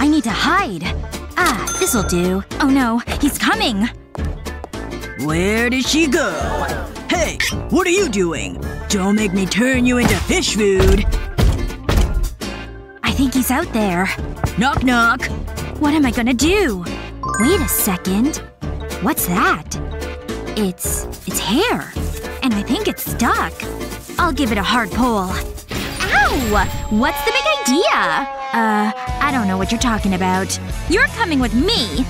I need to hide. Ah, this'll do. Oh no, he's coming! Where did she go? Hey, what are you doing? Don't make me turn you into fish food. I think he's out there. Knock knock. What am I gonna do? Wait a second. What's that? It's… it's hair. And I think it's stuck. I'll give it a hard pull. Ow! What's the big idea? Uh, I don't know what you're talking about. You're coming with me!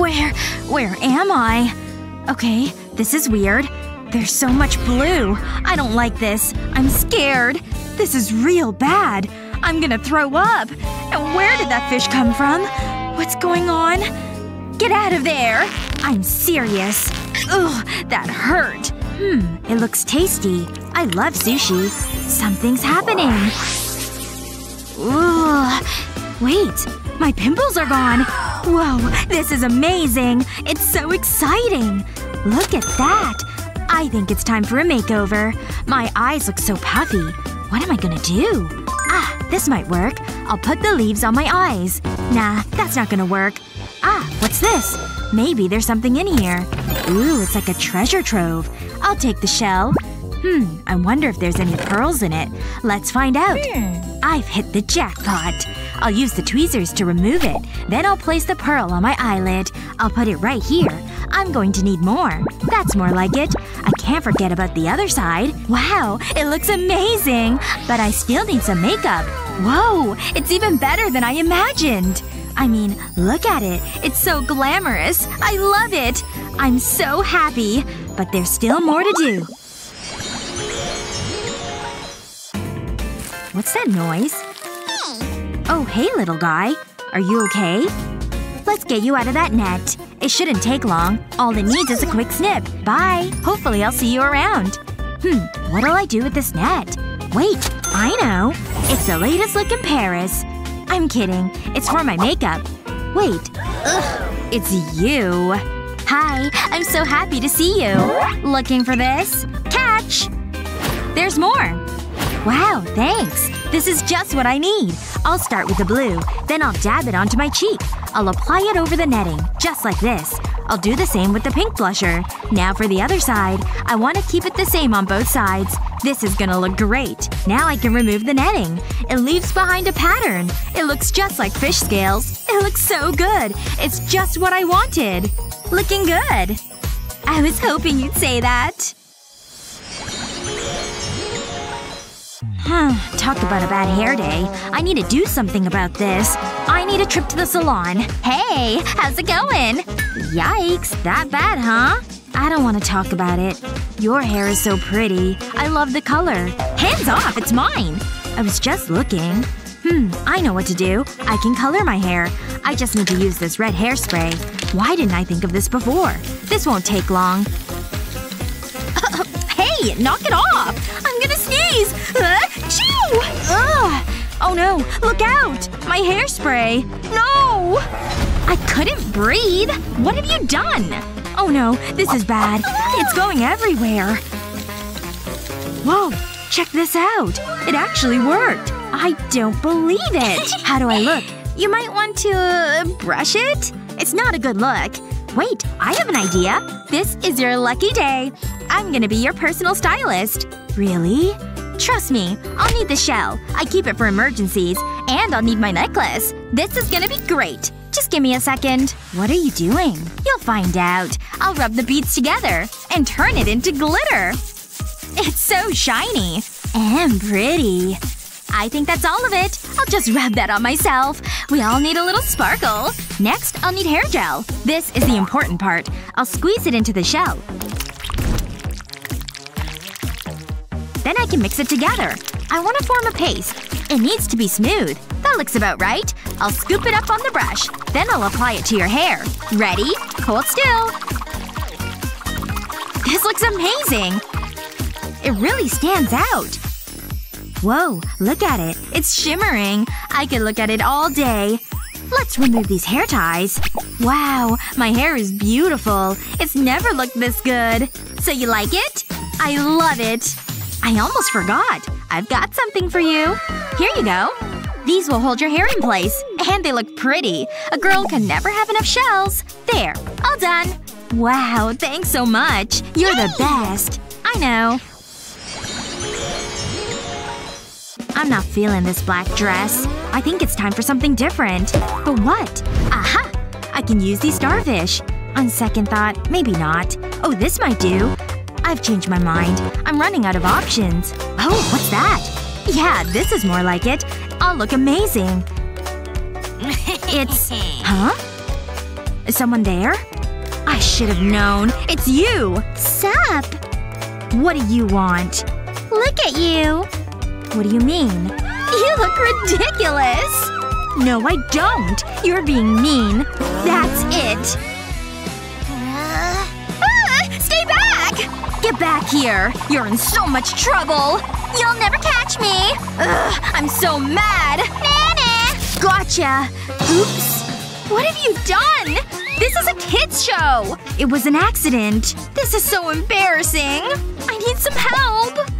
Where… where am I? Okay, this is weird. There's so much blue. I don't like this. I'm scared. This is real bad. I'm gonna throw up. And where did that fish come from? What's going on? Get out of there! I'm serious. Ugh, that hurt. Hmm, it looks tasty. I love sushi. Something's happening. Ugh. Wait. My pimples are gone. Whoa, this is amazing. It's so exciting. Look at that. I think it's time for a makeover. My eyes look so puffy. What am I gonna do? Ah, this might work. I'll put the leaves on my eyes. Nah, that's not gonna work. Ah, what's this? Maybe there's something in here. Ooh, it's like a treasure trove. I'll take the shell. Hmm, I wonder if there's any pearls in it. Let's find out. I've hit the jackpot. I'll use the tweezers to remove it. Then I'll place the pearl on my eyelid. I'll put it right here. I'm going to need more. That's more like it. I can't forget about the other side. Wow, it looks amazing! But I still need some makeup. Whoa! It's even better than I imagined! I mean, look at it. It's so glamorous. I love it! I'm so happy. But there's still more to do. What's that noise? Oh, hey little guy. Are you okay? Let's get you out of that net. It shouldn't take long. All it needs is a quick snip. Bye. Hopefully I'll see you around. Hmm, what'll I do with this net? Wait, I know. It's the latest look in Paris. I'm kidding. It's for my makeup. Wait. Ugh. It's you. Hi. I'm so happy to see you. Looking for this? Catch! There's more. Wow, thanks. This is just what I need. I'll start with the blue. Then I'll dab it onto my cheek. I'll apply it over the netting. Just like this. I'll do the same with the pink blusher. Now for the other side. I want to keep it the same on both sides. This is gonna look great. Now I can remove the netting. It leaves behind a pattern. It looks just like fish scales. It looks so good. It's just what I wanted. Looking good. I was hoping you'd say that. Huh. Talk about a bad hair day. I need to do something about this. I need a trip to the salon. Hey! How's it going? Yikes. That bad, huh? I don't want to talk about it. Your hair is so pretty. I love the color. Hands off! It's mine! I was just looking. Hmm. I know what to do. I can color my hair. I just need to use this red hairspray. Why didn't I think of this before? This won't take long. hey! Knock it off! I'm gonna sneeze! Uh, Achoo! Ugh! Oh no! Look out! My hairspray! No! I couldn't breathe! What have you done? Oh no, this is bad. It's going everywhere. Whoa. Check this out. It actually worked. I don't believe it. How do I look? You might want to, uh, brush it? It's not a good look. Wait, I have an idea. This is your lucky day. I'm gonna be your personal stylist. Really? Trust me, I'll need the shell. I keep it for emergencies. And I'll need my necklace. This is gonna be great. Just give me a second. What are you doing? You'll find out. I'll rub the beads together. And turn it into glitter. It's so shiny. And pretty. I think that's all of it. I'll just rub that on myself. We all need a little sparkle. Next, I'll need hair gel. This is the important part. I'll squeeze it into the shell. Then I can mix it together. I want to form a paste. It needs to be smooth. That looks about right. I'll scoop it up on the brush. Then I'll apply it to your hair. Ready? Hold still. This looks amazing! It really stands out. Whoa, look at it. It's shimmering. I could look at it all day. Let's remove these hair ties. Wow, my hair is beautiful. It's never looked this good. So you like it? I love it. I almost forgot. I've got something for you. Here you go. These will hold your hair in place. And they look pretty. A girl can never have enough shells. There. All done. Wow, thanks so much. You're Yay! the best. I know. I'm not feeling this black dress. I think it's time for something different. But what? Aha! I can use these starfish. On second thought, maybe not. Oh, this might do. I've changed my mind. I'm running out of options. Oh, what's that? Yeah, this is more like it. I'll look amazing. It's… Huh? Is someone there? I should have known. It's you! Sup? What do you want? Look at you. What do you mean? You look ridiculous! No, I don't. You're being mean. That's it. Ah, stay back! Get back here. You're in so much trouble. You'll never catch me. Ugh, I'm so mad. Gotcha. Oops. What have you done? This is a kids show! It was an accident. This is so embarrassing. I need some help.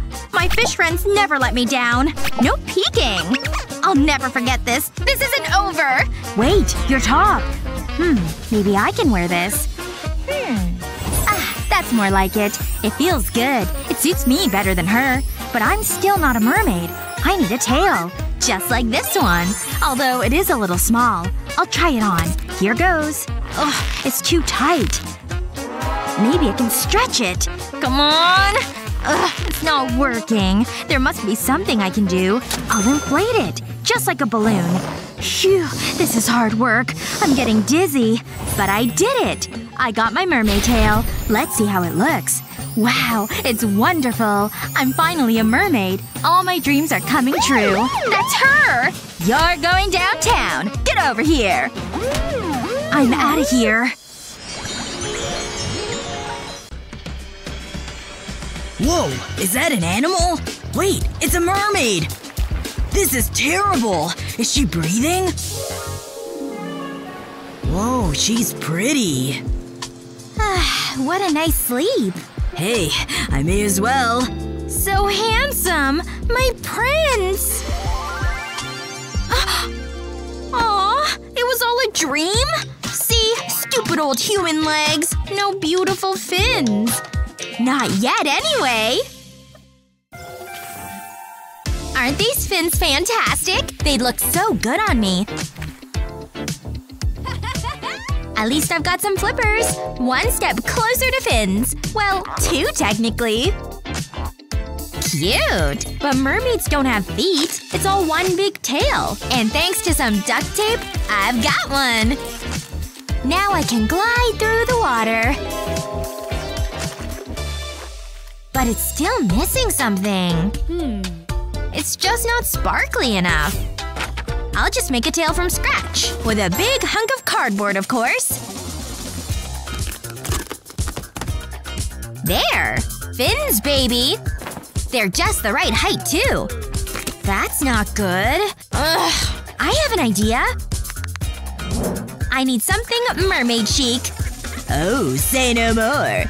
My fish friends never let me down. No peeking. I'll never forget this. This isn't over. Wait, your top. Hmm, maybe I can wear this. Hmm. Ah, that's more like it. It feels good. It suits me better than her. But I'm still not a mermaid. I need a tail. Just like this one. Although it is a little small. I'll try it on. Here goes. Ugh, it's too tight. Maybe I can stretch it. Come on! Ugh, it's not working. There must be something I can do. I'll inflate it. Just like a balloon. Phew. This is hard work. I'm getting dizzy. But I did it! I got my mermaid tail. Let's see how it looks. Wow, it's wonderful. I'm finally a mermaid. All my dreams are coming true. That's her! You're going downtown. Get over here. I'm out of here. Whoa, is that an animal? Wait, it's a mermaid! This is terrible! Is she breathing? Whoa, she's pretty. Ah, what a nice sleep. Hey, I may as well. So handsome! My prince! Aw, it was all a dream? See? Stupid old human legs. No beautiful fins. Not yet, anyway! Aren't these fins fantastic? They'd look so good on me. At least I've got some flippers. One step closer to fins. Well, two technically. Cute! But mermaids don't have feet. It's all one big tail. And thanks to some duct tape, I've got one! Now I can glide through the water. But it's still missing something. Hmm. It's just not sparkly enough. I'll just make a tail from scratch. With a big hunk of cardboard, of course. There! Fins, baby! They're just the right height, too. That's not good. Ugh. I have an idea. I need something mermaid chic. Oh, say no more.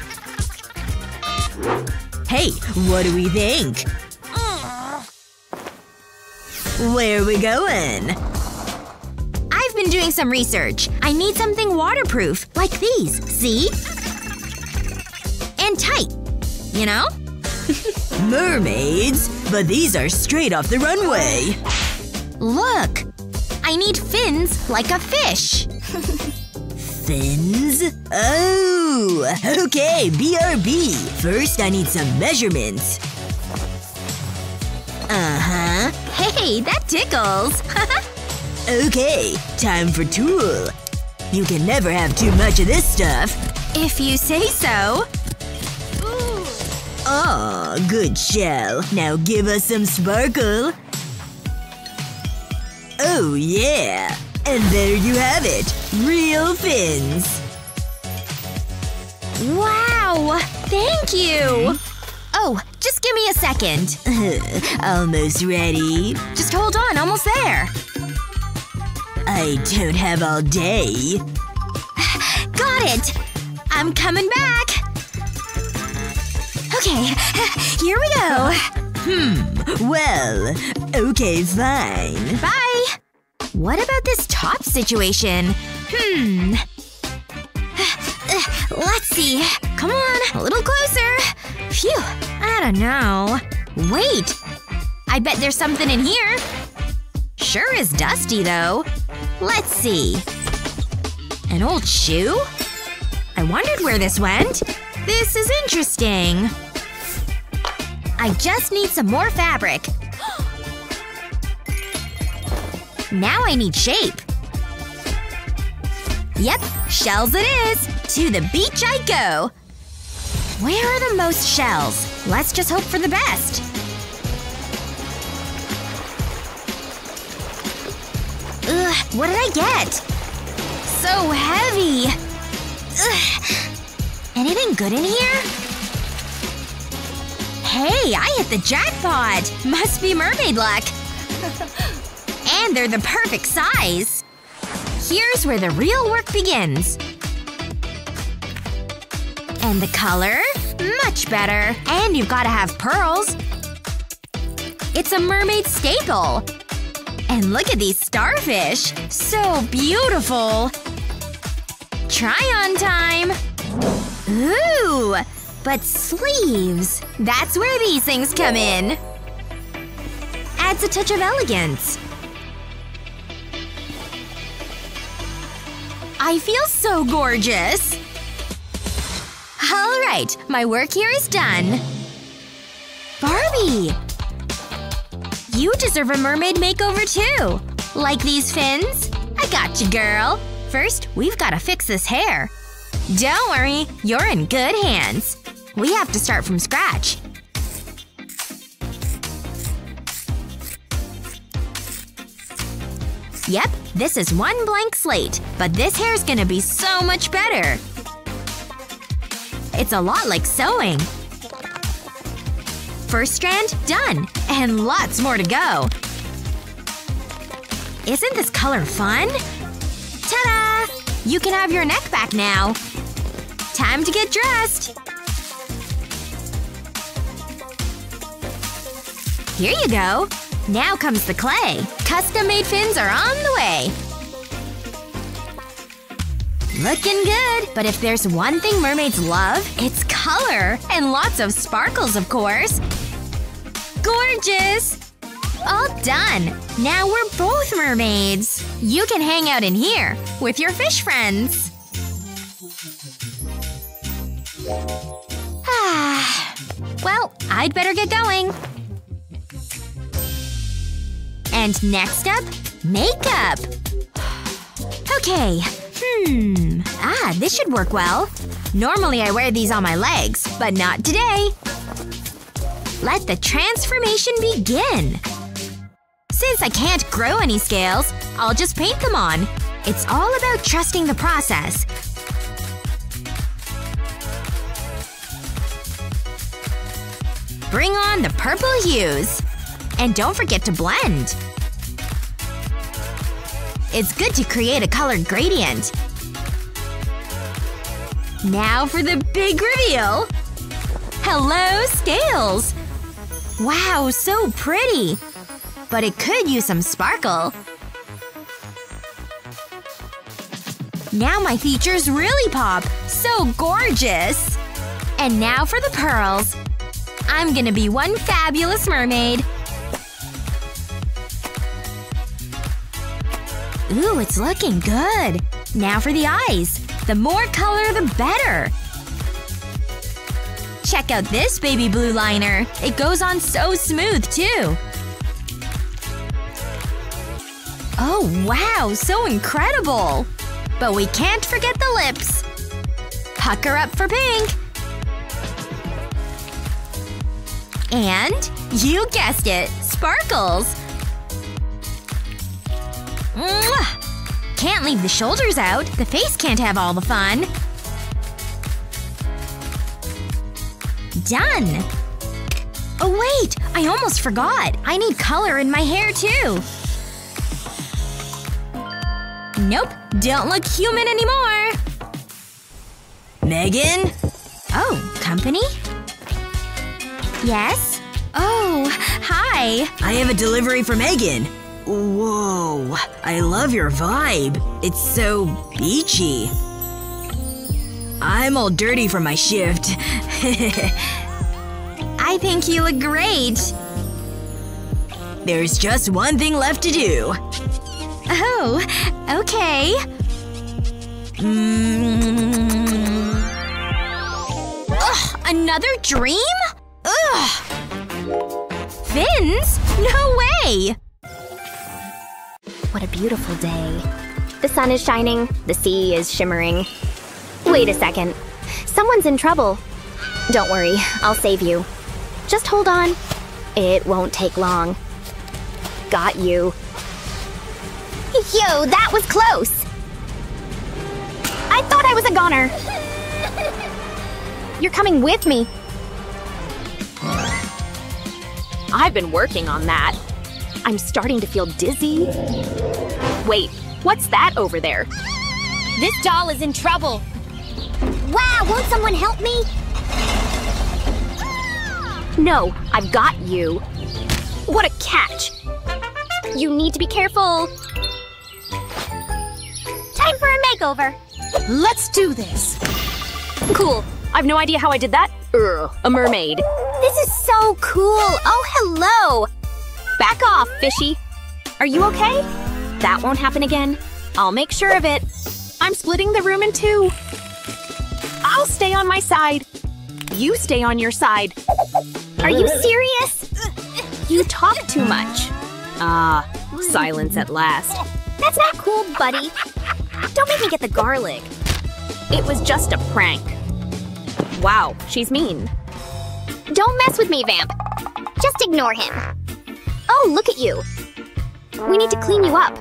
Hey, what do we think? Where are we going? I've been doing some research. I need something waterproof. Like these. See? And tight. You know? Mermaids? But these are straight off the runway. Look! I need fins like a fish. fins? Oh! Okay, BRB. First I need some measurements. Uh-huh. Hey, that tickles! okay, time for tulle. You can never have too much of this stuff. If you say so. Oh, good shell. Now give us some sparkle. Oh yeah! And there you have it. Real fins. Wow! Thank you! Oh, just give me a second. almost ready. Just hold on, almost there. I don't have all day. Got it! I'm coming back! Okay, here we go. Hmm. Well, okay, fine. Bye! What about this top situation? Hmm. Let's see. Come on, a little closer. Phew. I don't know. Wait! I bet there's something in here. Sure is dusty, though. Let's see. An old shoe? I wondered where this went. This is interesting. I just need some more fabric. Now I need shape. Yep, shells it is. To the beach I go. Where are the most shells? Let's just hope for the best. Ugh, what did I get? So heavy. Ugh. Anything good in here? Hey, I hit the jackpot! Must be mermaid luck. and they're the perfect size. Here's where the real work begins. And the color? Much better. And you've gotta have pearls. It's a mermaid staple. And look at these starfish. So beautiful. Try on time. Ooh! But sleeves. That's where these things come in. Adds a touch of elegance. I feel so gorgeous. Alright, my work here is done. Barbie! You deserve a mermaid makeover too! Like these fins? I got you, girl. First, we've gotta fix this hair. Don't worry, you're in good hands. We have to start from scratch. Yep, this is one blank slate, but this hair's gonna be so much better. It's a lot like sewing. First strand, done. And lots more to go. Isn't this color fun? Ta-da! You can have your neck back now. Time to get dressed. Here you go. Now comes the clay. Custom-made fins are on the way. Looking good. But if there's one thing mermaids love, it's color. And lots of sparkles, of course. Gorgeous! All done. Now we're both mermaids. You can hang out in here with your fish friends. Ah. well, I'd better get going. And next up, makeup. Okay. Hmm. Ah, this should work well. Normally I wear these on my legs, but not today. Let the transformation begin. Since I can't grow any scales, I'll just paint them on. It's all about trusting the process. Bring on the purple hues. And don't forget to blend. It's good to create a color gradient. Now for the big reveal! Hello, scales! Wow, so pretty! But it could use some sparkle. Now my features really pop! So gorgeous! And now for the pearls. I'm gonna be one fabulous mermaid. Ooh, it's looking good. Now for the eyes. The more color, the better. Check out this baby blue liner. It goes on so smooth, too. Oh wow, so incredible! But we can't forget the lips. Pucker up for pink. And, you guessed it, sparkles! Mwah! Can't leave the shoulders out. The face can't have all the fun. Done! Oh wait! I almost forgot! I need color in my hair too! Nope. Don't look human anymore! Megan? Oh, company? Yes? Oh, hi. I have a delivery for Megan. Whoa. I love your vibe. It's so beachy. I'm all dirty from my shift. I think you look great. There's just one thing left to do. Oh, okay. Mm. Ugh, another dream? Ugh. Fins? No way! What a beautiful day. The sun is shining, the sea is shimmering. Wait a second. Someone's in trouble. Don't worry, I'll save you. Just hold on. It won't take long. Got you. Yo, that was close! I thought I was a goner! You're coming with me. I've been working on that. I'm starting to feel dizzy. Wait, what's that over there? This doll is in trouble. Wow, won't someone help me? No, I've got you. What a catch! You need to be careful. Time for a makeover. Let's do this. Cool. I've no idea how I did that. Ugh, a mermaid. This is so cool. Oh, hello. Back off, fishy. Are you okay? That won't happen again. I'll make sure of it. I'm splitting the room in two. I'll stay on my side. You stay on your side. Are you serious? You talk too much. Ah, silence at last. That's not cool, buddy. Don't make me get the garlic. It was just a prank. Wow, she's mean. Don't mess with me, Vamp. Just ignore him. Oh, look at you. We need to clean you up.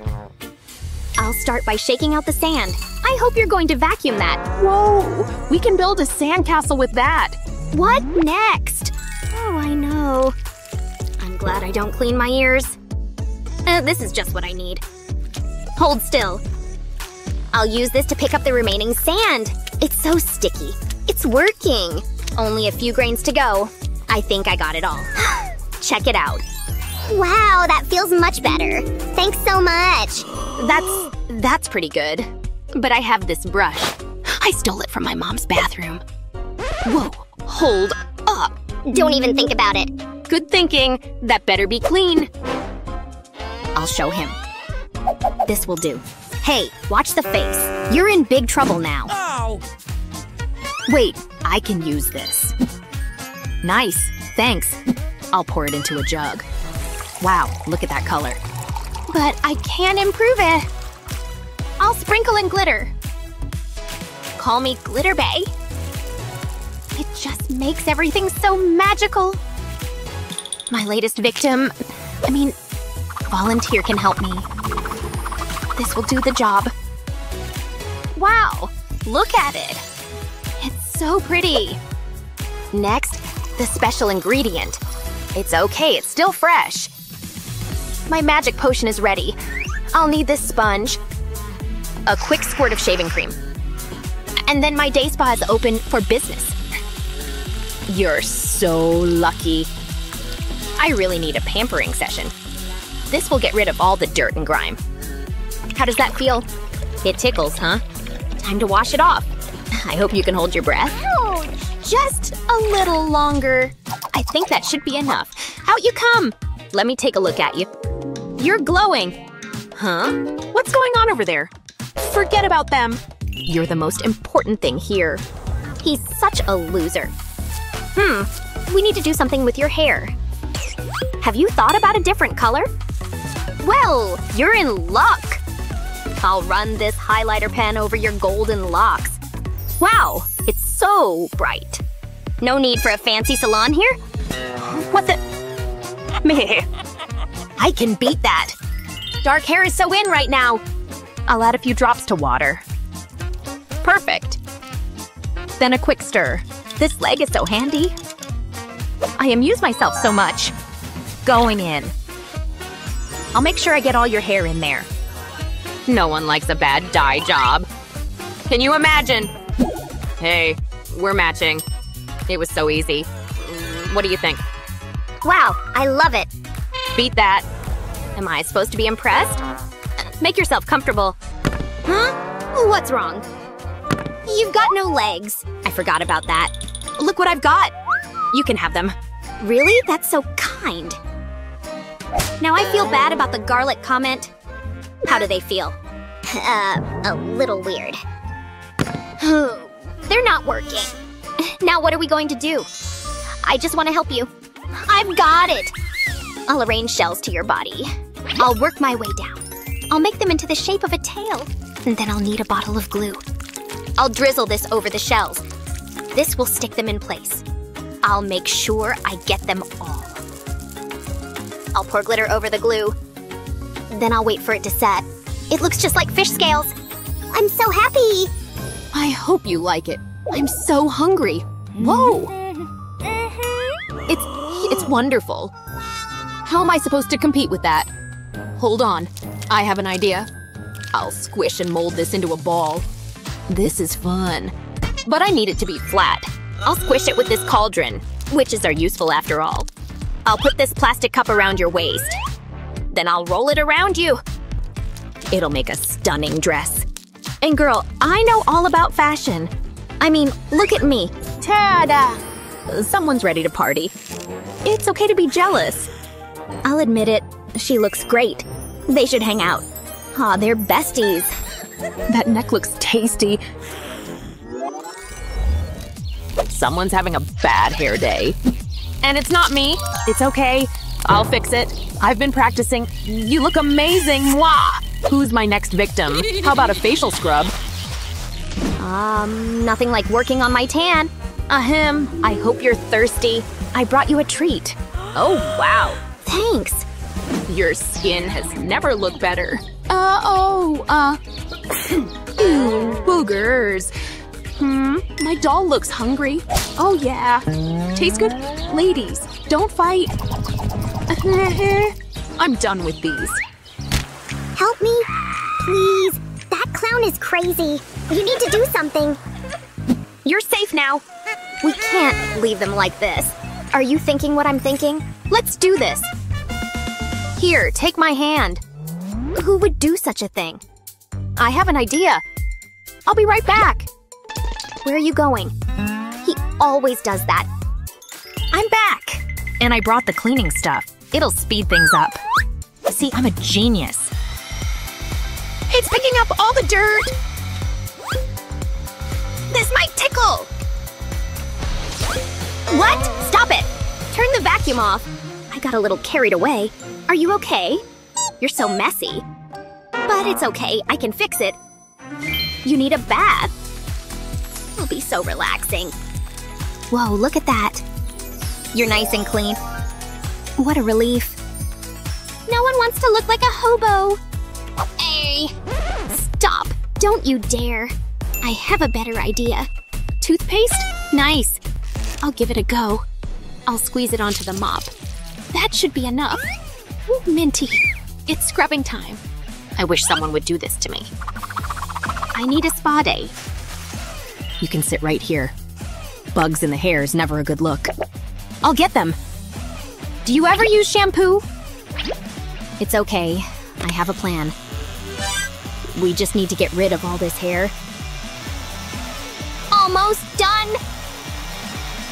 I'll start by shaking out the sand. I hope you're going to vacuum that. Whoa! We can build a sandcastle with that. What next? Oh, I know. I'm glad I don't clean my ears. Uh, this is just what I need. Hold still. I'll use this to pick up the remaining sand. It's so sticky. It's working. Only a few grains to go. I think I got it all. Check it out. Wow, that feels much better. Thanks so much. That's… that's pretty good. But I have this brush. I stole it from my mom's bathroom. Whoa, hold up. Don't even think about it. Good thinking. That better be clean. I'll show him. This will do. Hey, watch the face. You're in big trouble now. Ow! Wait, I can use this. Nice, thanks. I'll pour it into a jug. Wow, look at that color. But I can improve it. I'll sprinkle in glitter. Call me Glitter Bay. It just makes everything so magical. My latest victim… I mean, volunteer can help me. This will do the job. Wow, look at it. It's so pretty. Next, the special ingredient. It's okay, it's still fresh. My magic potion is ready. I'll need this sponge, a quick squirt of shaving cream. And then my day spa is open for business. You're so lucky. I really need a pampering session. This will get rid of all the dirt and grime. How does that feel? It tickles, huh? Time to wash it off. I hope you can hold your breath. Just a little longer. I think that should be enough. Out you come! Let me take a look at you. You're glowing. Huh? What's going on over there? Forget about them. You're the most important thing here. He's such a loser. Hmm, we need to do something with your hair. Have you thought about a different color? Well, you're in luck! I'll run this highlighter pen over your golden locks. Wow, it's so bright. No need for a fancy salon here? What the… Meh. I can beat that. Dark hair is so in right now. I'll add a few drops to water. Perfect. Then a quick stir. This leg is so handy. I amuse myself so much. Going in. I'll make sure I get all your hair in there. No one likes a bad dye job. Can you imagine? Hey, we're matching. It was so easy. What do you think? Wow, I love it. Beat that. Am I supposed to be impressed? Make yourself comfortable. Huh? What's wrong? You've got no legs. I forgot about that. Look what I've got. You can have them. Really? That's so kind. Now I feel bad about the garlic comment. How do they feel? Uh, a little weird. They're not working. Now what are we going to do? I just want to help you. I've got it! I'll arrange shells to your body. I'll work my way down. I'll make them into the shape of a tail. And then I'll need a bottle of glue. I'll drizzle this over the shells. This will stick them in place. I'll make sure I get them all. I'll pour glitter over the glue. Then I'll wait for it to set. It looks just like fish scales. I'm so happy! I hope you like it. I'm so hungry. Whoa! Wonderful. How am I supposed to compete with that? Hold on. I have an idea. I'll squish and mold this into a ball. This is fun. But I need it to be flat. I'll squish it with this cauldron. Witches are useful after all. I'll put this plastic cup around your waist. Then I'll roll it around you. It'll make a stunning dress. And girl, I know all about fashion. I mean, look at me. Ta-da! Someone's ready to party. It's okay to be jealous. I'll admit it, she looks great. They should hang out. Aw, they're besties. That neck looks tasty. Someone's having a bad hair day. And it's not me. It's okay. I'll fix it. I've been practicing. You look amazing, mwah! Who's my next victim? How about a facial scrub? Um, nothing like working on my tan. Ahem, I hope you're thirsty. I brought you a treat. Oh, wow. Thanks. Your skin has never looked better. Uh, oh, uh… Boogers. Hmm, my doll looks hungry. Oh, yeah. Tastes good? Ladies, don't fight. I'm done with these. Help me? Please. That clown is crazy. You need to do something. You're safe now. We can't leave them like this. Are you thinking what I'm thinking? Let's do this. Here, take my hand. Who would do such a thing? I have an idea. I'll be right back. Where are you going? He always does that. I'm back! And I brought the cleaning stuff. It'll speed things up. See, I'm a genius. It's picking up all the dirt! This might tickle! What? Stop it! Turn the vacuum off. I got a little carried away. Are you okay? You're so messy. But it's okay, I can fix it. You need a bath. It'll be so relaxing. Whoa, look at that. You're nice and clean. What a relief. No one wants to look like a hobo. Hey! Stop. Don't you dare. I have a better idea. Toothpaste? Nice. I'll give it a go. I'll squeeze it onto the mop. That should be enough. Ooh, minty. It's scrubbing time. I wish someone would do this to me. I need a spa day. You can sit right here. Bugs in the hair is never a good look. I'll get them. Do you ever use shampoo? It's okay. I have a plan. We just need to get rid of all this hair. Almost done.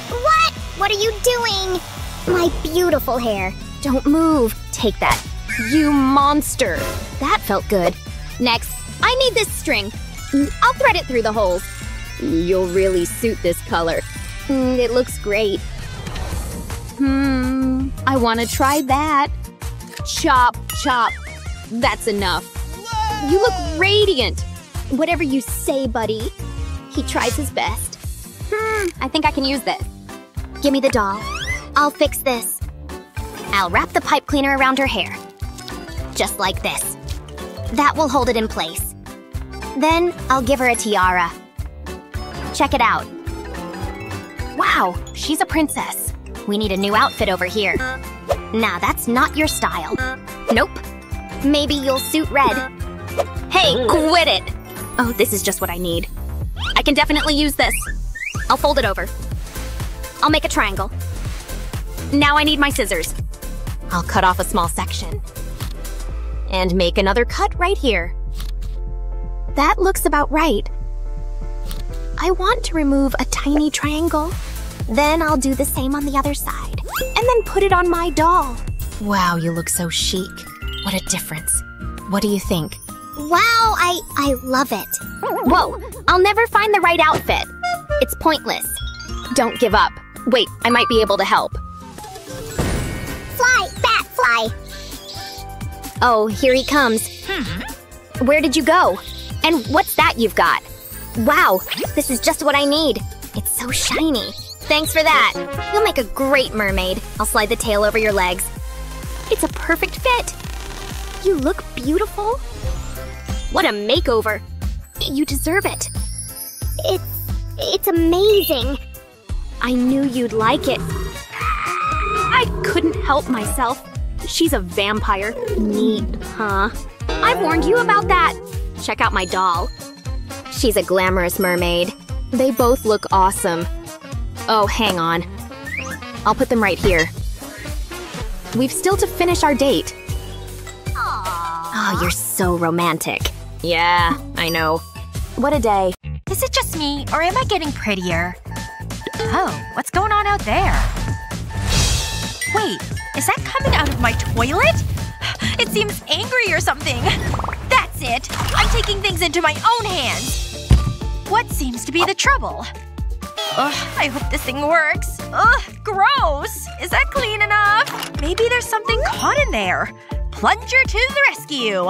What? What are you doing? My beautiful hair. Don't move. Take that. You monster. That felt good. Next, I need this string. I'll thread it through the holes. You'll really suit this color. Mm, it looks great. Hmm, I want to try that. Chop, chop. That's enough. You look radiant. Whatever you say, buddy. He tries his best. Hmm, I think I can use this. Give me the doll. I'll fix this. I'll wrap the pipe cleaner around her hair. Just like this. That will hold it in place. Then I'll give her a tiara. Check it out. Wow, she's a princess. We need a new outfit over here. Nah, that's not your style. Nope. Maybe you'll suit red. Hey, quit it! Oh, this is just what I need. I can definitely use this. I'll fold it over. I'll make a triangle. Now I need my scissors. I'll cut off a small section. And make another cut right here. That looks about right. I want to remove a tiny triangle. Then I'll do the same on the other side. And then put it on my doll. Wow, you look so chic. What a difference. What do you think? Wow, I I love it. Whoa, I'll never find the right outfit. It's pointless. Don't give up. Wait, I might be able to help. Fly, bat, fly. Oh, here he comes. Hmm. Where did you go? And what's that you've got? Wow, this is just what I need. It's so shiny. Thanks for that. You'll make a great mermaid. I'll slide the tail over your legs. It's a perfect fit. You look beautiful. What a makeover. You deserve it. It's it's amazing. I knew you'd like it. I couldn't help myself. She's a vampire. Neat, huh? I've warned you about that. Check out my doll. She's a glamorous mermaid. They both look awesome. Oh, hang on. I'll put them right here. We've still to finish our date. Oh, you're so romantic. Yeah, I know. What a day. Is it just me, or am I getting prettier? Oh, what's going on out there? Wait, is that coming out of my toilet? It seems angry or something. That's it! I'm taking things into my own hands! What seems to be the trouble? Ugh, I hope this thing works. Ugh, gross! Is that clean enough? Maybe there's something caught in there. Plunger to the rescue.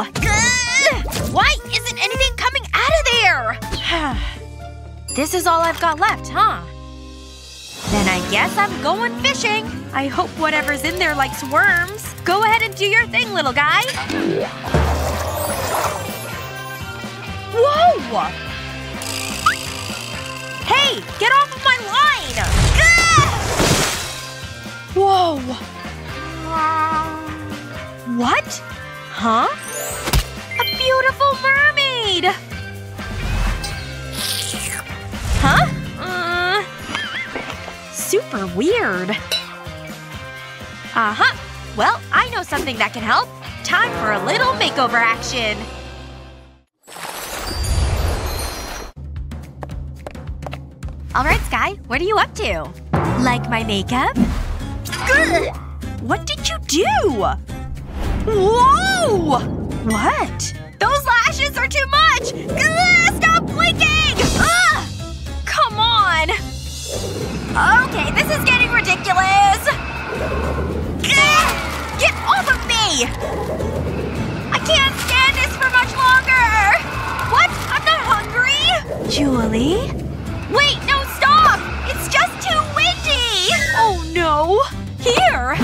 Why isn't anything coming out of there? this is all I've got left, huh? Then I guess I'm going fishing. I hope whatever's in there likes worms. Go ahead and do your thing, little guy. Whoa! Hey, get off of my line! Gah! Whoa. What? Huh? A beautiful mermaid! Huh? Uh, super weird. Uh-huh. Well, I know something that can help. Time for a little makeover action. Alright, Sky. What are you up to? Like my makeup? Grr! What did you do? Whoa! What? Those lashes are too much! Stop blinking! Ugh! Come on! Okay, this is getting ridiculous! Grr! Get off of me! I can't stand this for much longer! What? I'm not hungry? Julie? Wait, no, stop! It's just too windy! Oh no! Here!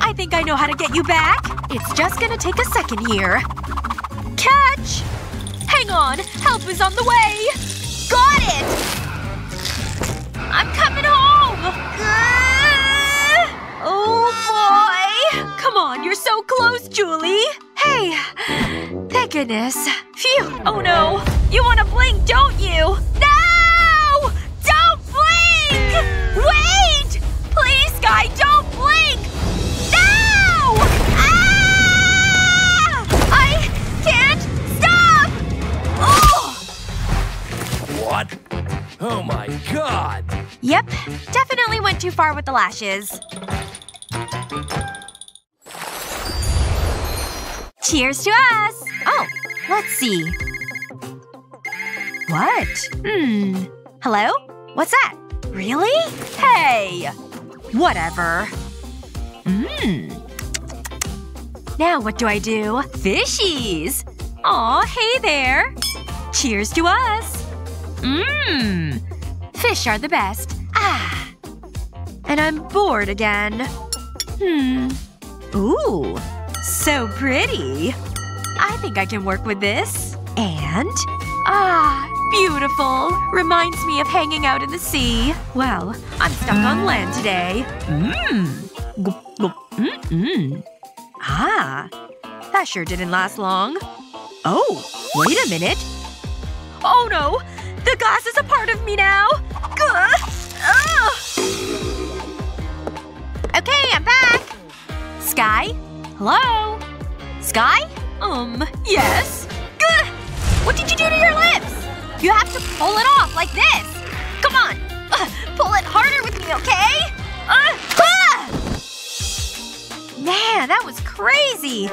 I think I know how to get you back. It's just gonna take a second here. Catch! Hang on, help is on the way! Got it! I'm coming home! Oh boy! Come on, you're so close, Julie! Hey! Thank goodness. Phew! Oh no! You wanna blink, don't you? No! Don't blink! Wait! Please, Sky, don't blink! No! Ah! I can't stop! Oh! What? Oh my god! Yep. Definitely went too far with the lashes. Cheers to us! Oh, let's see. What? Hmm. Hello? What's that? Really? Hey! Whatever. Mmm. Now what do I do? Fishies! Aw, hey there! Cheers to us! Mmm. Fish are the best. Ah. And I'm bored again. Hmm. Ooh. So pretty. I think I can work with this. And… Ah, beautiful. Reminds me of hanging out in the sea. Well, I'm stuck on land today. Mmm. Mmm. Ah. That sure didn't last long. Oh, wait a minute. Oh no! The glass is a part of me now! Gah! Okay, I'm back! Sky? Hello? Sky? Um, yes? Gah! What did you do to your lips? You have to pull it off like this. Come on. Ugh, pull it harder with me, okay? Uh, ah! Man, that was crazy.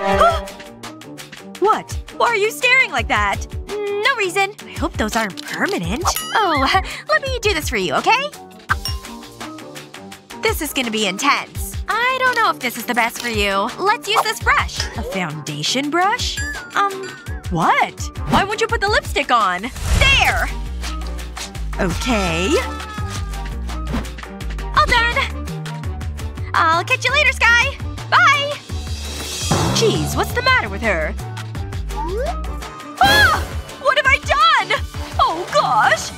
what? Why are you staring like that? No reason. I hope those aren't permanent. Oh, let me do this for you, okay? This is gonna be intense. I don't know if this is the best for you. Let's use this brush. A foundation brush? Um, what? Why won't you put the lipstick on? There! Okay. All done. I'll catch you later, Sky. Bye! Jeez, what's the matter with her? Ah! What have I done? Oh gosh!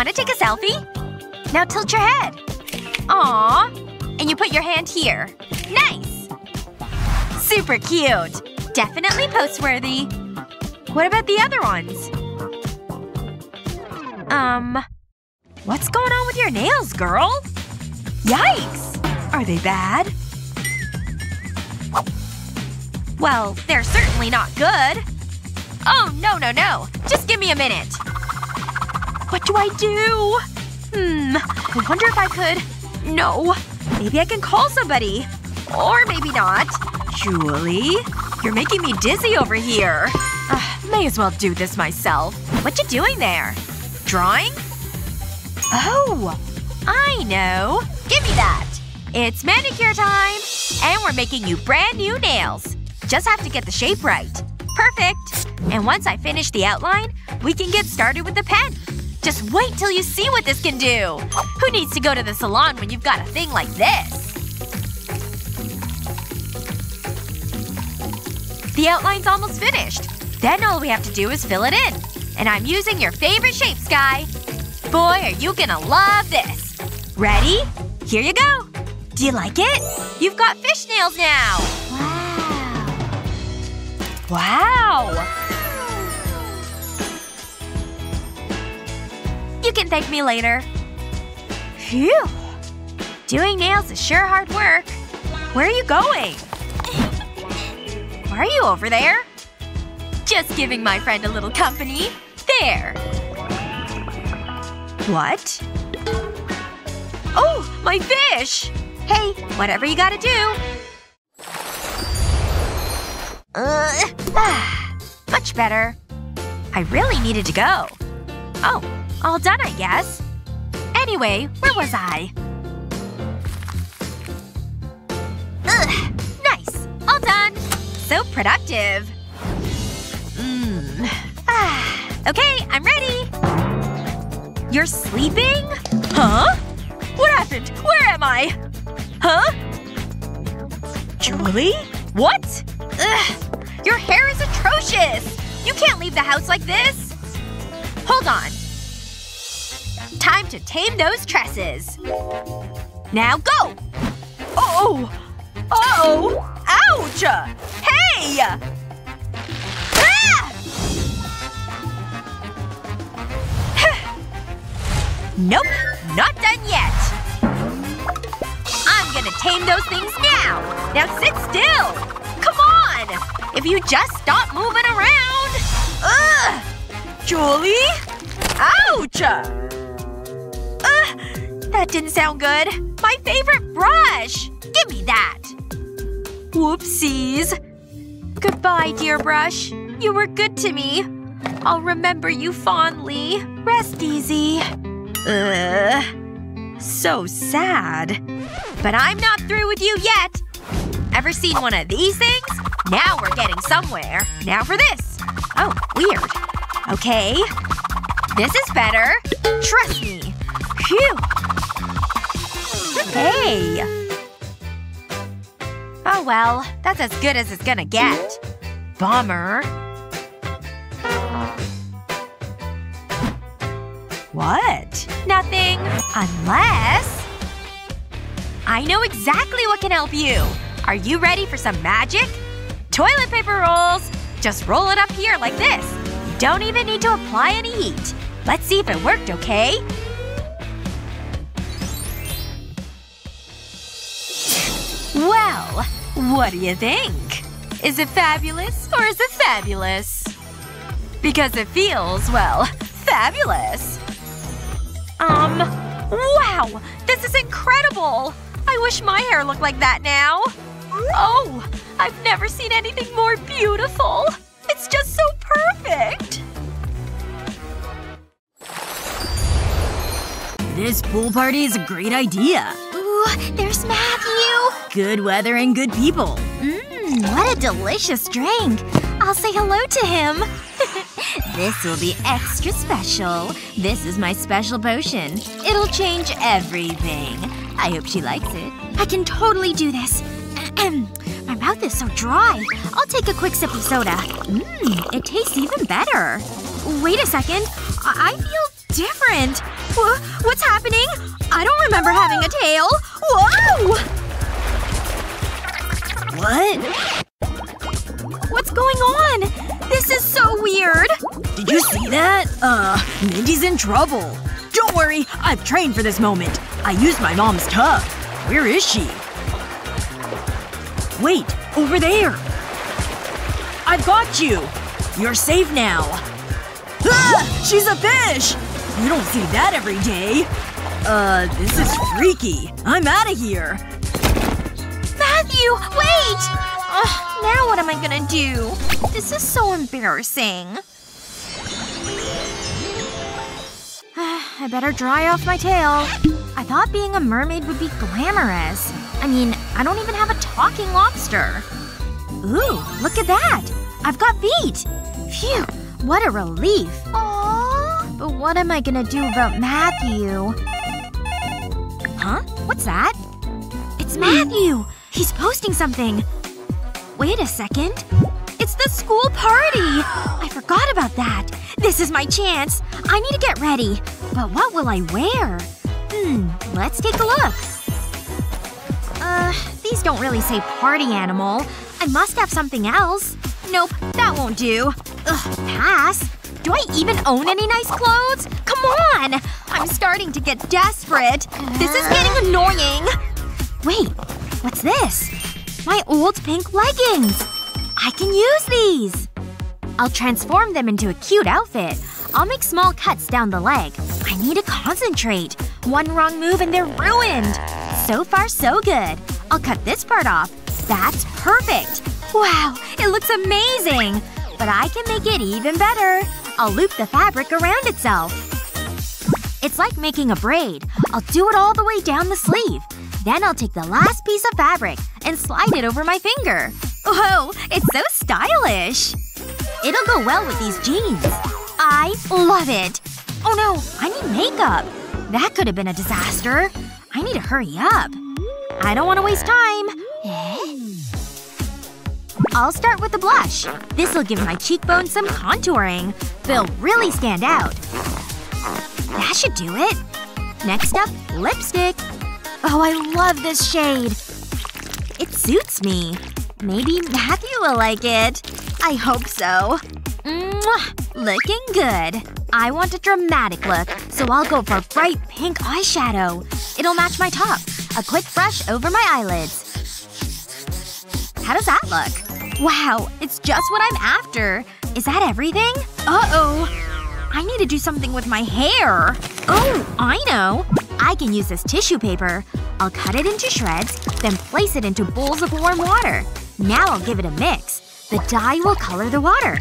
Wanna take a selfie? Now tilt your head. Aww. And you put your hand here. Nice! Super cute. Definitely post-worthy. What about the other ones? Um… What's going on with your nails, girl? Yikes! Are they bad? Well, they're certainly not good. Oh, no, no, no. Just give me a minute. What do I do? Hmm. I wonder if I could… No. Maybe I can call somebody. Or maybe not. Julie? You're making me dizzy over here. Ugh, may as well do this myself. What you doing there? Drawing? Oh! I know. Give me that. It's manicure time! And we're making you brand new nails. Just have to get the shape right. Perfect! And once I finish the outline, we can get started with the pen. Just wait till you see what this can do! Who needs to go to the salon when you've got a thing like this? The outline's almost finished. Then all we have to do is fill it in. And I'm using your favorite shape, Sky. Boy, are you gonna love this. Ready? Here you go. Do you like it? You've got fish nails now! Wow. Wow! You can thank me later. Phew. Doing nails is sure hard work. Where are you going? Why are you over there? Just giving my friend a little company. There. What? Oh! My fish! Hey, whatever you gotta do. Uh, much better. I really needed to go. Oh, all done I guess. Anyway, where was I? Ugh, nice. All done. So productive. Mmm. Okay, I'm ready. You're sleeping? Huh? What happened? Where am I? Huh? Julie? What? Ugh. Your hair is atrocious! You can't leave the house like this! Hold on. Time to tame those tresses. Now go! Oh! Oh! Ouch! Hey! Ah! nope. Not done yet. I'm gonna tame those things now. Now sit still. Come on! If you just stop moving around. Ugh! Julie? Ouch! That didn't sound good. My favorite brush! Give me that. Whoopsies. Goodbye, dear brush. You were good to me. I'll remember you fondly. Rest easy. Ugh. So sad. But I'm not through with you yet. Ever seen one of these things? Now we're getting somewhere. Now for this. Oh, weird. Okay. This is better. Trust me. Phew. Hey. Oh well. That's as good as it's gonna get. Bummer. What? Nothing. Unless… I know exactly what can help you. Are you ready for some magic? Toilet paper rolls! Just roll it up here like this. You don't even need to apply any heat. Let's see if it worked, okay? Well, what do you think? Is it fabulous or is it fabulous? Because it feels, well, fabulous. Um, wow! This is incredible! I wish my hair looked like that now. Oh, I've never seen anything more beautiful. It's just so perfect. This pool party is a great idea. Ooh, Matthew! Good weather and good people. Mmm, what a delicious drink. I'll say hello to him. this will be extra special. This is my special potion. It'll change everything. I hope she likes it. I can totally do this. my mouth is so dry. I'll take a quick sip of soda. Mmm, it tastes even better. Wait a second. I, I feel different. Wh what's happening? I don't remember having a tail. Whoa! What? What's going on? This is so weird. Did you see that? Uh, Mindy's in trouble. Don't worry, I've trained for this moment. I used my mom's tub. Where is she? Wait, over there. I've got you. You're safe now. Ah! She's a fish! You don't see that every day. Uh, this is freaky. I'm out of here. Matthew! Wait! Ugh, now what am I gonna do? This is so embarrassing. I better dry off my tail. I thought being a mermaid would be glamorous. I mean, I don't even have a talking lobster. Ooh, look at that! I've got feet! Phew, what a relief. Aww. But what am I gonna do about Matthew? Huh? What's that? It's Matthew! He's posting something. Wait a second. It's the school party! I forgot about that. This is my chance. I need to get ready. But what will I wear? Hmm, let's take a look. Uh, these don't really say party animal. I must have something else. Nope, that won't do. Ugh, pass. Do I even own any nice clothes? Come on! I'm starting to get desperate. This is getting annoying. Wait, what's this? My old pink leggings! I can use these! I'll transform them into a cute outfit. I'll make small cuts down the leg. I need to concentrate. One wrong move and they're ruined. So far so good. I'll cut this part off. That's perfect. Wow, it looks amazing! But I can make it even better. I'll loop the fabric around itself. It's like making a braid. I'll do it all the way down the sleeve. Then I'll take the last piece of fabric and slide it over my finger. Whoa, it's so stylish! It'll go well with these jeans. I love it. Oh no, I need makeup. That could have been a disaster. I need to hurry up. I don't want to waste time. I'll start with the blush. This'll give my cheekbones some contouring. They'll really stand out. That should do it. Next up, lipstick. Oh, I love this shade. It suits me. Maybe Matthew will like it. I hope so. Mwah! Looking good. I want a dramatic look, so I'll go for bright pink eyeshadow. It'll match my top. A quick brush over my eyelids. How does that look? Wow, it's just what I'm after. Is that everything? Uh-oh. I need to do something with my hair. Oh, I know. I can use this tissue paper. I'll cut it into shreds, then place it into bowls of warm water. Now I'll give it a mix. The dye will color the water.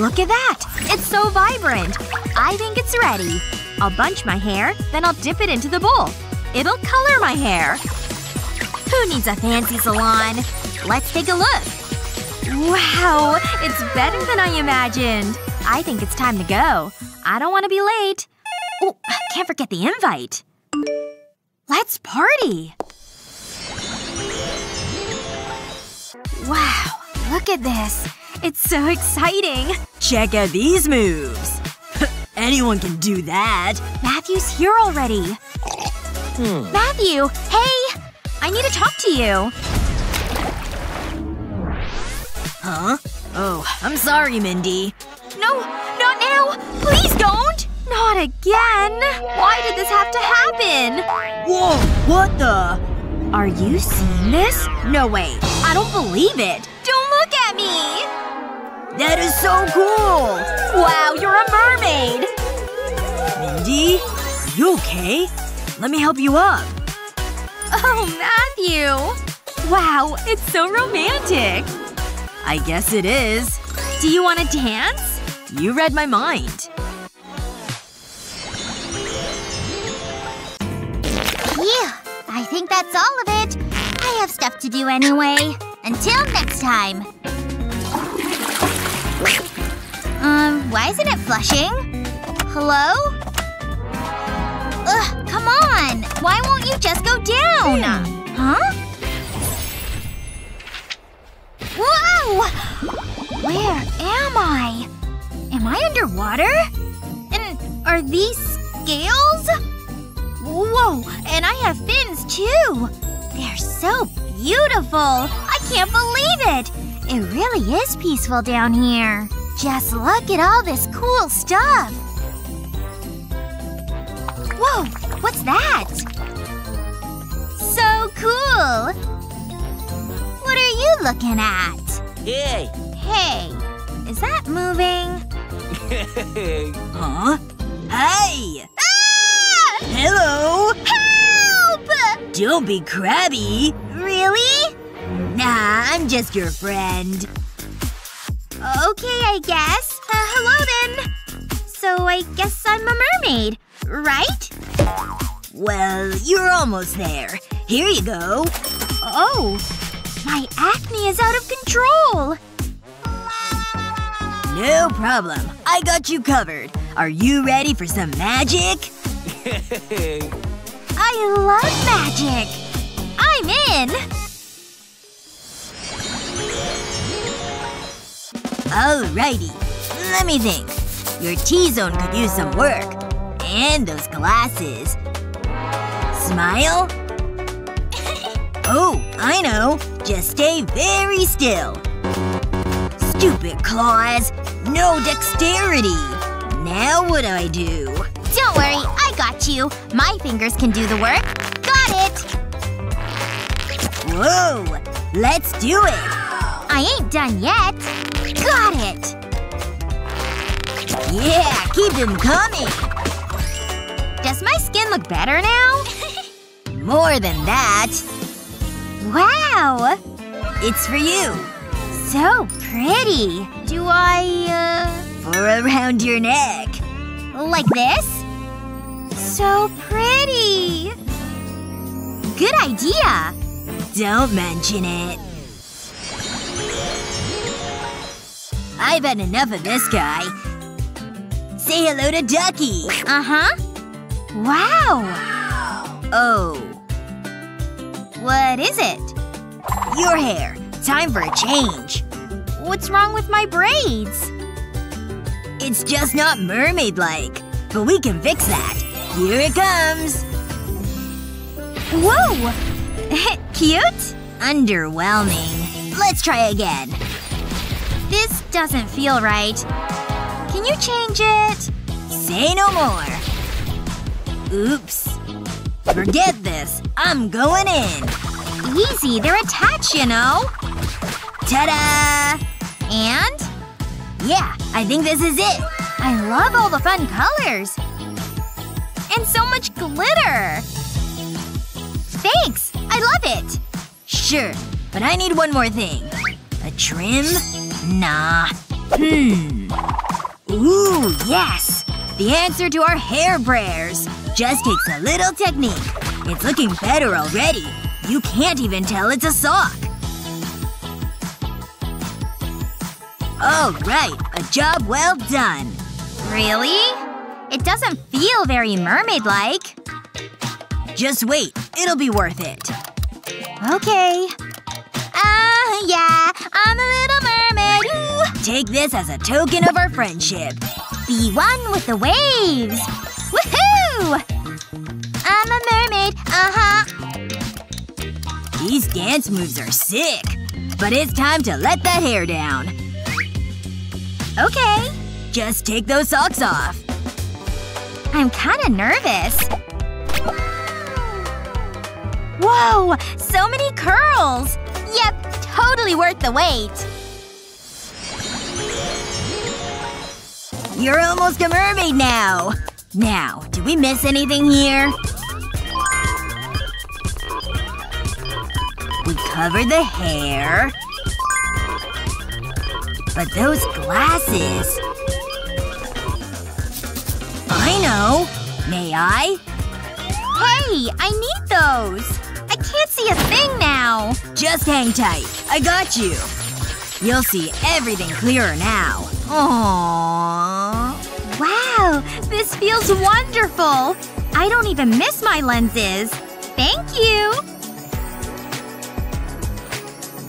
Look at that! It's so vibrant! I think it's ready. I'll bunch my hair, then I'll dip it into the bowl. It'll color my hair. Who needs a fancy salon? Let's take a look. Wow! It's better than I imagined. I think it's time to go. I don't want to be late. Oh, can't forget the invite. Let's party! Wow. Look at this. It's so exciting. Check out these moves. Anyone can do that. Matthew's here already. Hmm. Matthew! Hey! I need to talk to you. Huh? Oh, I'm sorry, Mindy. No, not now! Please don't! Not again! Why did this have to happen? Whoa! What the? Are you seeing this? No way. I don't believe it. Don't look at me! That is so cool! Wow, you're a mermaid! Mindy? Are you okay? Let me help you up. Oh, Matthew! Wow, it's so romantic! I guess it is. Do you want to dance? You read my mind. Phew. I think that's all of it. I have stuff to do anyway. Until next time. Um, why isn't it flushing? Hello? Ugh, come on! Why won't you just go down? Hmm. Huh? Whoa! Where am I? Am I underwater? And are these scales? Whoa, and I have fins too! They're so beautiful! I can't believe it! It really is peaceful down here. Just look at all this cool stuff! Whoa, what's that? So cool! What are you looking at? Hey. Hey, is that moving? Huh? Hey! Ah! Hello! Help! Don't be crabby. Really? Nah, I'm just your friend. Okay, I guess. Uh, hello then. So I guess I'm a mermaid, right? Well, you're almost there. Here you go. Oh. My acne is out of control. No problem. I got you covered. Are you ready for some magic? I love magic. I'm in. Alrighty. Let me think. Your T-zone could use some work. And those glasses. Smile? oh, I know. Just stay very still. Stupid claws. No dexterity. Now what do I do? Don't worry, I got you. My fingers can do the work. Got it. Whoa! Let's do it! I ain't done yet. Got it. Yeah, keep them coming! Does my skin look better now? More than that. wow. It's for you. So pretty. Do I, uh… For around your neck. like this? So pretty. Good idea. Don't mention it. I've had enough of this guy. Say hello to Ducky. Uh-huh. Wow. Oh. What is it? Your hair. Time for a change. What's wrong with my braids? It's just not mermaid-like. But we can fix that. Here it comes. Whoa! Cute? Underwhelming. Let's try again. This doesn't feel right. Can you change it? Say no more. Oops. Forget this. I'm going in. Easy, they're attached, you know. Ta-da! And? Yeah, I think this is it. I love all the fun colors. And so much glitter. Thanks! I love it! Sure. But I need one more thing. A trim? Nah. Hmm. Ooh, yes! The answer to our hair prayers. Just takes a little technique. It's looking better already. You can't even tell it's a sock. Alright, a job well done. Really? It doesn't feel very mermaid-like. Just wait. It'll be worth it. Okay. Ah, yeah. I'm a little mermaid. Ooh. Take this as a token of our friendship. Be one with the waves. Woohoo! I'm a mermaid. Uh-huh. These dance moves are sick. But it's time to let that hair down. Okay. Just take those socks off. I'm kinda nervous. Whoa! So many curls! Yep, totally worth the wait. You're almost a mermaid now! Now, did we miss anything here? We covered the hair. But those glasses… I know! May I? Hey, I need those! I can't see a thing now! Just hang tight. I got you. You'll see everything clearer now. Aww. Wow, this feels wonderful! I don't even miss my lenses. Thank you!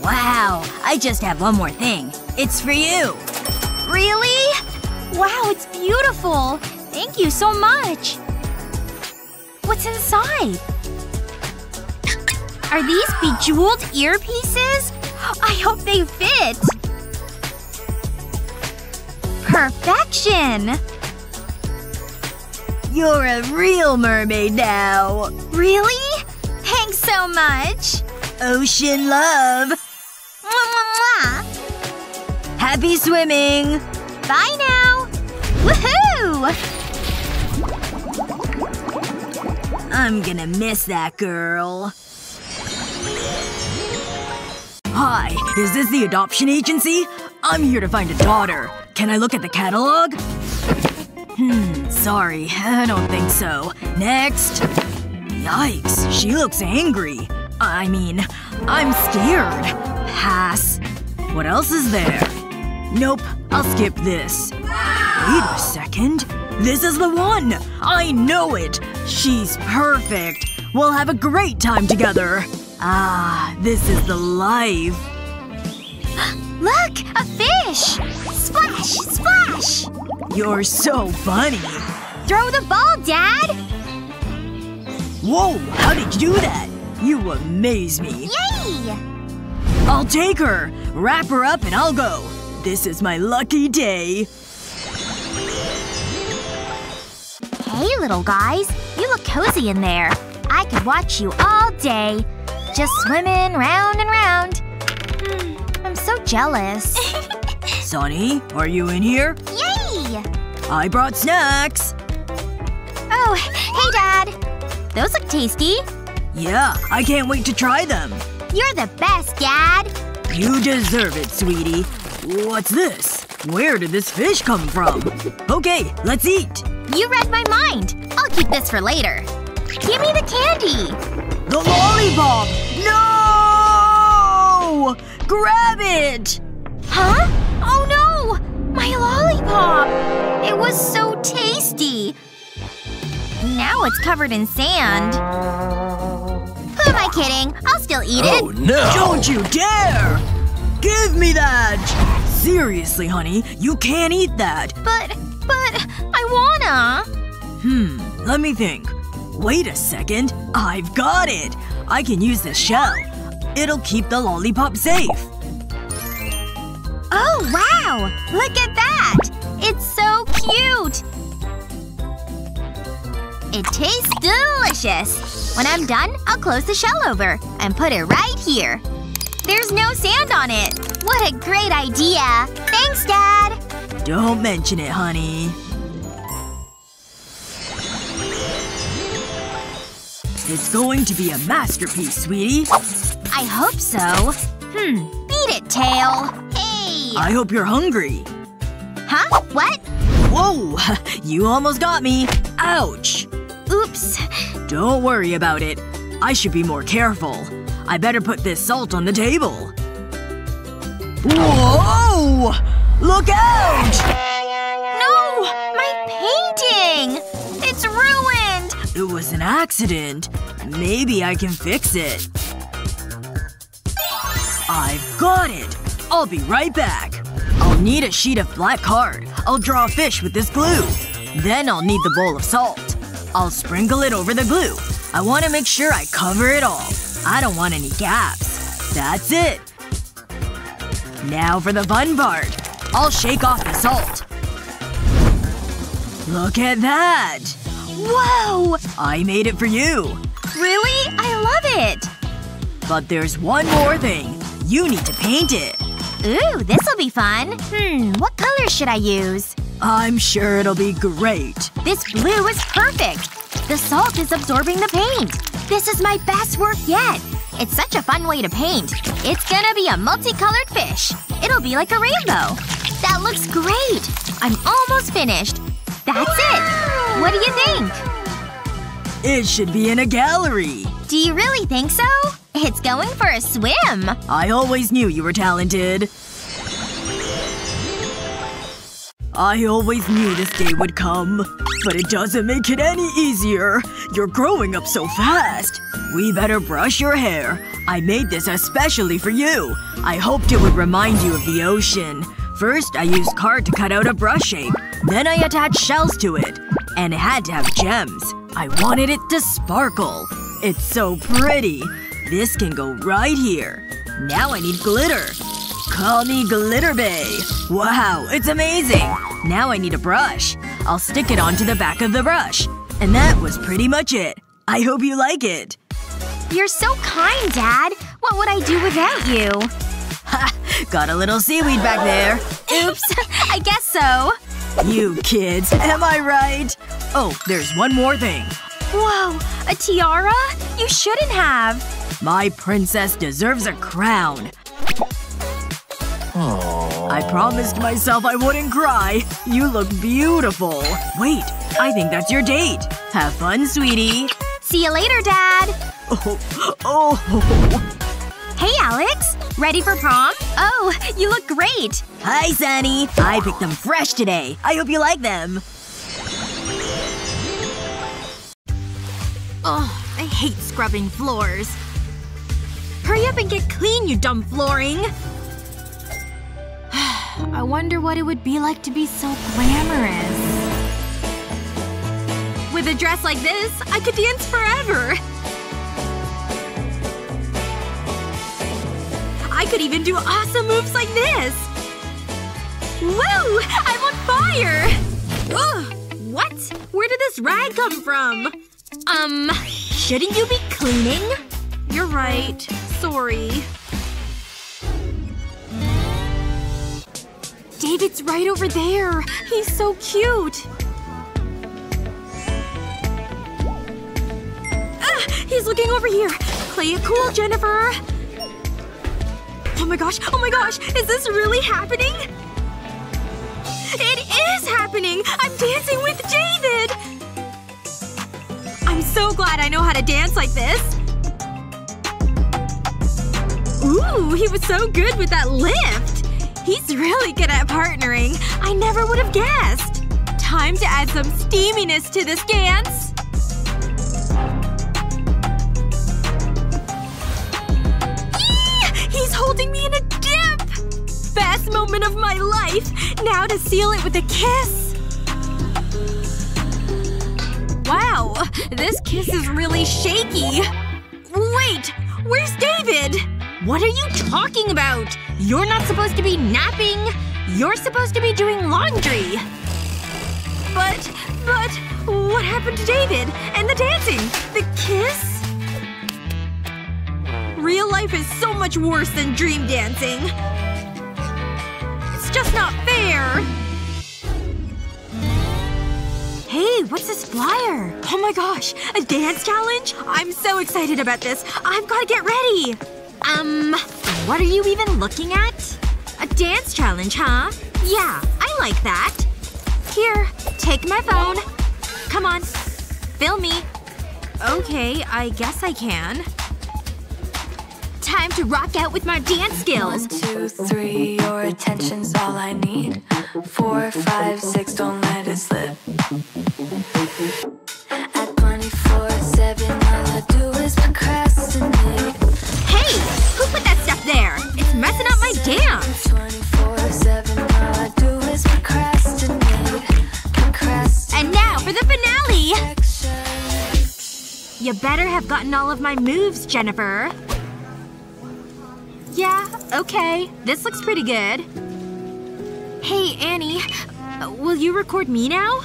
Wow. I just have one more thing. It's for you. Really? Wow, it's beautiful! Thank you so much! What's inside? Are these bejeweled earpieces? I hope they fit! Perfection! You're a real mermaid now. Really? Thanks so much! Ocean love. Mwah, mwah, mwah. Happy swimming! Bye now! Woohoo! I'm gonna miss that girl. Hi, is this the adoption agency? I'm here to find a daughter. Can I look at the catalog? Hmm, sorry. I don't think so. Next. Yikes, she looks angry. I mean, I'm scared. Pass. What else is there? Nope, I'll skip this. Wait a second. This is the one! I know it! She's perfect. We'll have a great time together. Ah, this is the life. Look! A fish! Splash! Splash! You're so funny. Throw the ball, Dad! Whoa, how did you do that? You amaze me. Yay! I'll take her. Wrap her up and I'll go. This is my lucky day. Hey, little guys. You look cozy in there. I could watch you all day. Just swimming round and round. Hmm, I'm so jealous. Sonny, are you in here? Yay! I brought snacks. Oh, hey, Dad. Those look tasty. Yeah, I can't wait to try them. You're the best, Dad. You deserve it, sweetie. What's this? Where did this fish come from? Okay, let's eat. You read my mind. I'll keep this for later. Give me the candy. The lollipop! No! Grab it! Huh? Oh no! My lollipop! It was so tasty. Now it's covered in sand. Who am I kidding? I'll still eat it. Oh no! Don't you dare! Give me that! Seriously, honey, you can't eat that. But, but, I wanna. Hmm, let me think. Wait a second. I've got it! I can use this shell. It'll keep the lollipop safe. Oh, wow! Look at that! It's so cute! It tastes delicious. When I'm done, I'll close the shell over and put it right here. There's no sand on it. What a great idea! Thanks, Dad! Don't mention it, honey. It's going to be a masterpiece, sweetie. I hope so. Hmm. Beat it, Tail. I hope you're hungry. Huh? What? Whoa! You almost got me. Ouch. Oops. Don't worry about it. I should be more careful. I better put this salt on the table. Whoa! Look out! No! My painting! It's ruined! It was an accident. Maybe I can fix it. I've got it! I'll be right back. I'll need a sheet of black card. I'll draw a fish with this glue. Then I'll need the bowl of salt. I'll sprinkle it over the glue. I want to make sure I cover it all. I don't want any gaps. That's it. Now for the fun part. I'll shake off the salt. Look at that! Whoa! I made it for you. Really? I love it! But there's one more thing. You need to paint it. Ooh, this'll be fun. Hmm, what color should I use? I'm sure it'll be great. This blue is perfect! The salt is absorbing the paint. This is my best work yet. It's such a fun way to paint. It's gonna be a multicolored fish. It'll be like a rainbow. That looks great! I'm almost finished. That's it! What do you think? It should be in a gallery. Do you really think so? It's going for a swim. I always knew you were talented. I always knew this day would come. But it doesn't make it any easier. You're growing up so fast. We better brush your hair. I made this especially for you. I hoped it would remind you of the ocean. First, I used card to cut out a brush shape. Then I attached shells to it. And it had to have gems. I wanted it to sparkle. It's so pretty. This can go right here. Now I need glitter. Call me Glitter Bay. Wow, it's amazing! Now I need a brush. I'll stick it onto the back of the brush. And that was pretty much it. I hope you like it. You're so kind, Dad. What would I do without you? Ha! Got a little seaweed back there. Oops. I guess so. You kids, am I right? Oh, there's one more thing. Whoa! A tiara? You shouldn't have. My princess deserves a crown. I promised myself I wouldn't cry. You look beautiful. Wait, I think that's your date. Have fun, sweetie. See you later, Dad. Oh. Oh. Hey, Alex. Ready for prom? Oh, you look great. Hi, Sunny. I picked them fresh today. I hope you like them. Oh, I hate scrubbing floors. Hurry up and get clean, you dumb flooring! I wonder what it would be like to be so glamorous. With a dress like this, I could dance forever! I could even do awesome moves like this! Woo! I'm on fire! Ugh! What? Where did this rag come from? Um, shouldn't you be cleaning? You're right. Sorry. David's right over there. He's so cute. Ah! He's looking over here. Play it cool, Jennifer. Oh my gosh. Oh my gosh. Is this really happening? It is happening! I'm dancing with David! I'm so glad I know how to dance like this. Ooh, he was so good with that lift! He's really good at partnering. I never would have guessed. Time to add some steaminess to this dance. He's holding me in a dip! Best moment of my life! Now to seal it with a kiss! Wow, this kiss is really shaky. Wait! Where's David? What are you talking about? You're not supposed to be napping. You're supposed to be doing laundry. But, but, what happened to David? And the dancing? The kiss? Real life is so much worse than dream dancing. It's just not fair. Hey, what's this flyer? Oh my gosh, a dance challenge? I'm so excited about this. I've gotta get ready. Um, what are you even looking at? A dance challenge, huh? Yeah, I like that. Here, take my phone. Come on. Film me. Okay, I guess I can. Time to rock out with my dance skills. One, two, three, your attention's all I need. Four, five, six, don't let it slip. Better have gotten all of my moves, Jennifer. Yeah, okay. This looks pretty good. Hey, Annie. Will you record me now?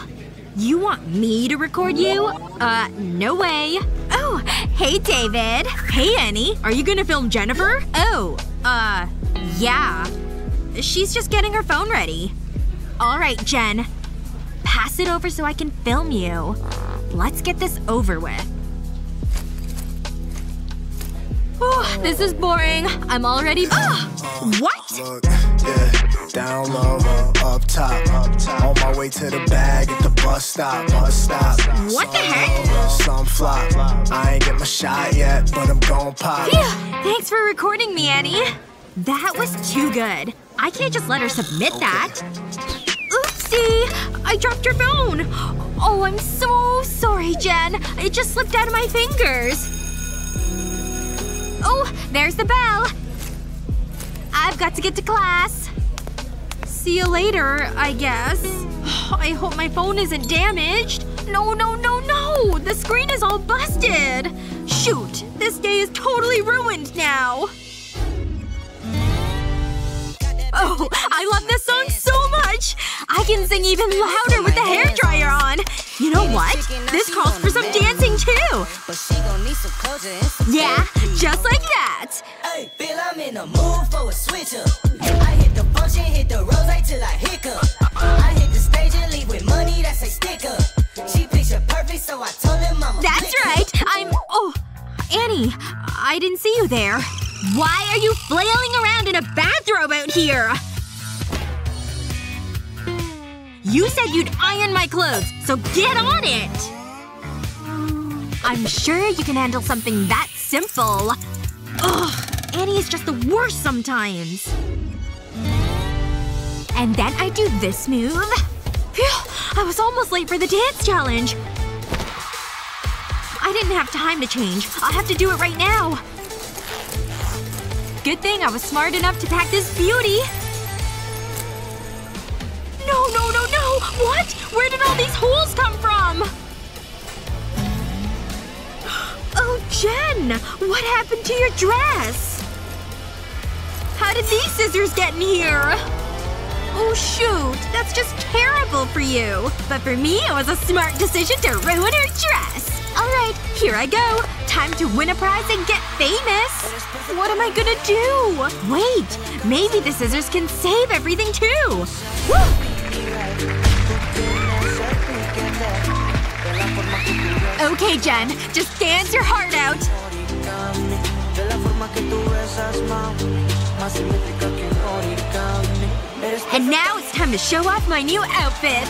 You want me to record you? Uh, no way. Oh, hey David. Hey Annie. Are you gonna film Jennifer? Oh, uh, yeah. She's just getting her phone ready. Alright, Jen. Pass it over so I can film you. Let's get this over with. Oh, this is boring. I'm already- Ah! What? Look, yeah, down low, up top. On my way to the bag at the bus stop, bus stop. What the heck? Some, some flop. I ain't get my shot yet, but I'm gon' pop. Phew! Thanks for recording me, Annie. That was too good. I can't just let her submit that. Oopsie! I dropped your phone! Oh, I'm so sorry, Jen. It just slipped out of my fingers. Oh, there's the bell. I've got to get to class. See you later, I guess. I hope my phone isn't damaged. No, no, no, no! The screen is all busted! Shoot! This day is totally ruined now! Oh, I love this song so much! I can sing even louder with the hairdryer on! You know what? This calls for some dancing too! Yeah, just like that! Hey, Bill, I'm in the mood for a switch up. I hit the function, hit the rose till I hiccup. I hit the stage and leave with money that's a sticker. She picture perfect, so I told him I'm That's right! I'm- oh. Annie, I didn't see you there. Why are you flailing around in a bathrobe out here? You said you'd iron my clothes, so get on it! I'm sure you can handle something that simple. Ugh, Annie is just the worst sometimes. And then I do this move. Phew, I was almost late for the dance challenge. I didn't have time to change. I'll have to do it right now. Good thing I was smart enough to pack this beauty. No, no, no, no! What? Where did all these holes come from? Jen! What happened to your dress? How did these scissors get in here? Oh shoot, that's just terrible for you. But for me, it was a smart decision to ruin her dress. Alright, here I go. Time to win a prize and get famous. What am I gonna do? Wait, maybe the scissors can save everything too. Woo! Okay, Jen. Just dance your heart out. And now it's time to show off my new outfit.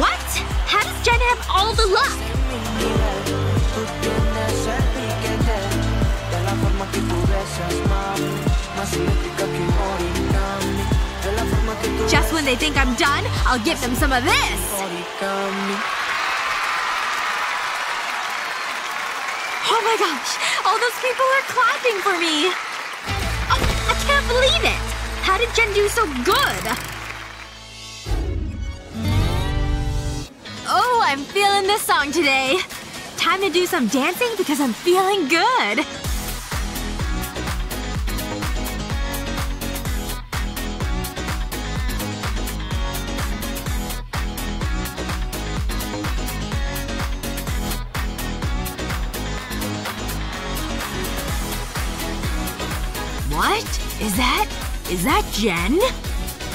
What? How does Jen have all the luck? Just when they think I'm done, I'll give them some of this. Oh my gosh! All those people are clapping for me! Oh, I can't believe it! How did Jen do so good? Oh, I'm feeling this song today. Time to do some dancing because I'm feeling good. Jen?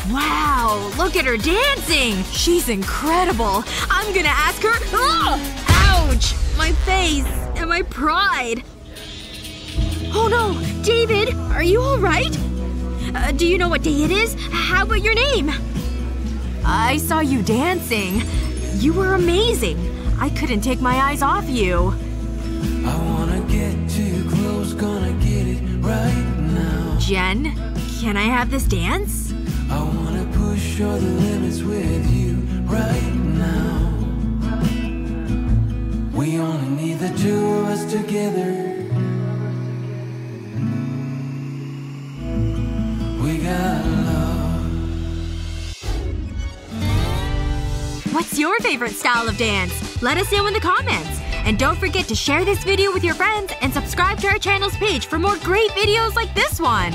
Wow, look at her dancing! She's incredible! I'm gonna ask her… Ugh! Ouch! My face. And my pride. Oh no! David! Are you alright? Uh, do you know what day it is? How about your name? I saw you dancing. You were amazing. I couldn't take my eyes off you. I wanna get too close, gonna get it right now. Jen, can I have this dance? I wanna push all the limits with you right now. We only need the two of us together. We got love. What's your favorite style of dance? Let us know in the comments. And don't forget to share this video with your friends and subscribe to our channel's page for more great videos like this one.